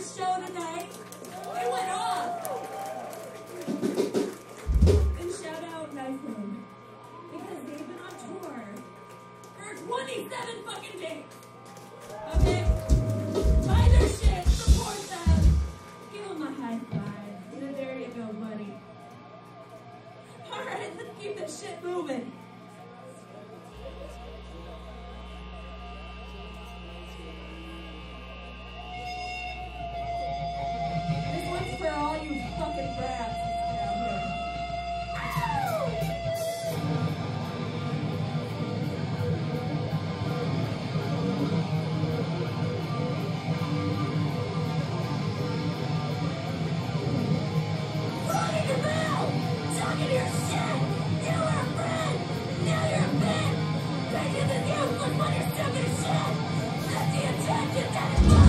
Packers show tonight. It went off. And shout out Knife Because they've been on tour for 27 fucking days. Okay? Buy their shit. Support them. Give them a high five. There you go, buddy. Alright, let's keep this shit moving. What is the mission? Let the attention that is